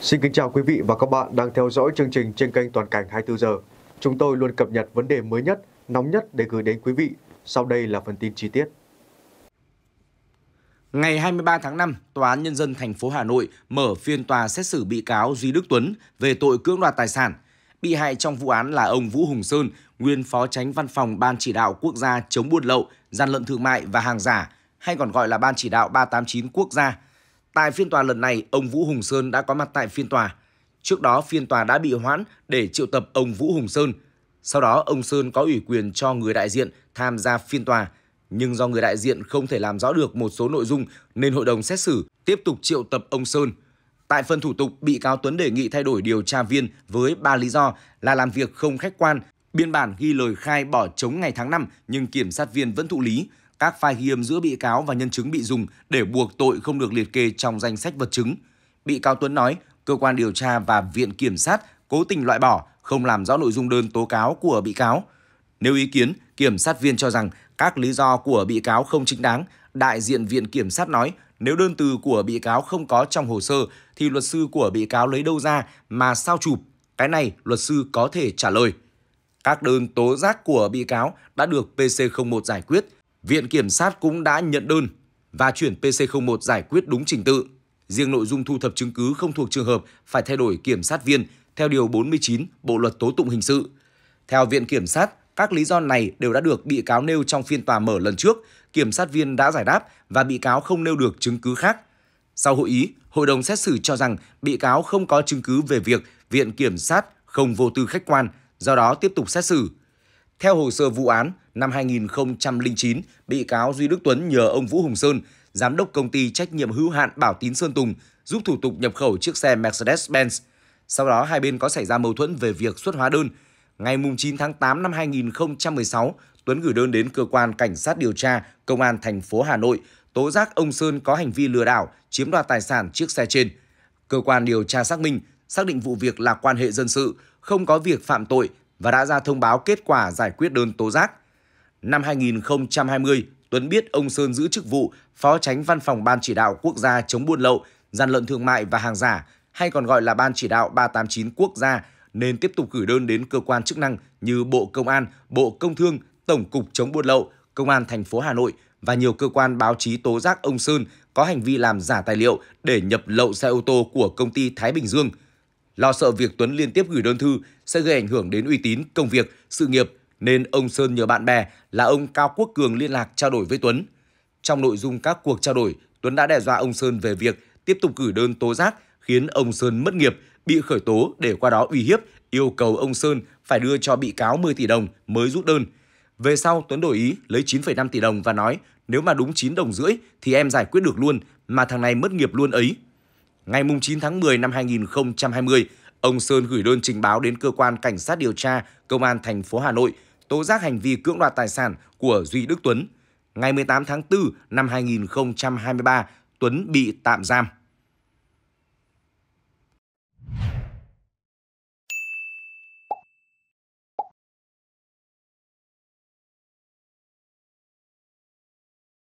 Xin kính chào quý vị và các bạn đang theo dõi chương trình trên kênh Toàn cảnh 24 giờ. Chúng tôi luôn cập nhật vấn đề mới nhất, nóng nhất để gửi đến quý vị. Sau đây là phần tin chi tiết. Ngày 23 tháng 5, Tòa án Nhân dân thành phố Hà Nội mở phiên tòa xét xử bị cáo Duy Đức Tuấn về tội cưỡng đoạt tài sản. Bị hại trong vụ án là ông Vũ Hùng Sơn, nguyên phó tránh văn phòng Ban chỉ đạo quốc gia chống buôn lậu, gian lận thương mại và hàng giả, hay còn gọi là Ban chỉ đạo 389 quốc gia. Tại phiên tòa lần này, ông Vũ Hùng Sơn đã có mặt tại phiên tòa. Trước đó, phiên tòa đã bị hoãn để triệu tập ông Vũ Hùng Sơn. Sau đó, ông Sơn có ủy quyền cho người đại diện tham gia phiên tòa, nhưng do người đại diện không thể làm rõ được một số nội dung nên hội đồng xét xử tiếp tục triệu tập ông Sơn. Tại phần thủ tục, bị cáo Tuấn đề nghị thay đổi điều tra viên với ba lý do là làm việc không khách quan, biên bản ghi lời khai bỏ trống ngày tháng 5 nhưng kiểm sát viên vẫn thụ lý, các file ghi âm giữa bị cáo và nhân chứng bị dùng để buộc tội không được liệt kê trong danh sách vật chứng. Bị cáo Tuấn nói, cơ quan điều tra và viện kiểm sát cố tình loại bỏ, không làm rõ nội dung đơn tố cáo của bị cáo. Nếu ý kiến, kiểm sát viên cho rằng các lý do của bị cáo không chính đáng, đại diện viện kiểm sát nói nếu đơn từ của bị cáo không có trong hồ sơ thì luật sư của bị cáo lấy đâu ra mà sao chụp? Cái này luật sư có thể trả lời. Các đơn tố giác của bị cáo đã được PC01 giải quyết. Viện Kiểm sát cũng đã nhận đơn và chuyển PC01 giải quyết đúng trình tự. Riêng nội dung thu thập chứng cứ không thuộc trường hợp phải thay đổi kiểm sát viên theo Điều 49 Bộ Luật Tố Tụng Hình sự. Theo Viện Kiểm sát, các lý do này đều đã được bị cáo nêu trong phiên tòa mở lần trước, kiểm sát viên đã giải đáp và bị cáo không nêu được chứng cứ khác. Sau hội ý, hội đồng xét xử cho rằng bị cáo không có chứng cứ về việc Viện Kiểm sát không vô tư khách quan, do đó tiếp tục xét xử. Theo hồ sơ vụ án, năm 2009, bị cáo Duy Đức Tuấn nhờ ông Vũ Hùng Sơn, giám đốc công ty trách nhiệm hữu hạn Bảo Tín Sơn Tùng, giúp thủ tục nhập khẩu chiếc xe Mercedes-Benz. Sau đó hai bên có xảy ra mâu thuẫn về việc xuất hóa đơn. Ngày 9 tháng 8 năm 2016, Tuấn gửi đơn đến cơ quan cảnh sát điều tra Công an thành phố Hà Nội tố giác ông Sơn có hành vi lừa đảo, chiếm đoạt tài sản chiếc xe trên. Cơ quan điều tra xác minh, xác định vụ việc là quan hệ dân sự, không có việc phạm tội và đã ra thông báo kết quả giải quyết đơn tố giác. Năm 2020, Tuấn biết ông Sơn giữ chức vụ Phó Tránh Văn phòng Ban Chỉ đạo Quốc gia chống buôn lậu, gian lận thương mại và hàng giả, hay còn gọi là Ban Chỉ đạo 389 Quốc gia, nên tiếp tục gửi đơn đến cơ quan chức năng như Bộ Công an, Bộ Công Thương, Tổng cục chống buôn lậu, Công an thành phố Hà Nội và nhiều cơ quan báo chí tố giác ông Sơn có hành vi làm giả tài liệu để nhập lậu xe ô tô của công ty Thái Bình Dương. Lo sợ việc Tuấn liên tiếp gửi đơn thư sẽ gây ảnh hưởng đến uy tín, công việc, sự nghiệp nên ông Sơn nhờ bạn bè là ông Cao Quốc Cường liên lạc trao đổi với Tuấn. Trong nội dung các cuộc trao đổi, Tuấn đã đe dọa ông Sơn về việc tiếp tục gửi đơn tố giác khiến ông Sơn mất nghiệp, bị khởi tố để qua đó uy hiếp, yêu cầu ông Sơn phải đưa cho bị cáo 10 tỷ đồng mới rút đơn. Về sau, Tuấn đổi ý lấy 9,5 tỷ đồng và nói nếu mà đúng 9 đồng rưỡi thì em giải quyết được luôn, mà thằng này mất nghiệp luôn ấy. Ngày 9 tháng 10 năm 2020, ông Sơn gửi đơn trình báo đến cơ quan cảnh sát điều tra Công an thành phố Hà Nội tố giác hành vi cưỡng đoạt tài sản của Duy Đức Tuấn. Ngày 18 tháng 4 năm 2023, Tuấn bị tạm giam.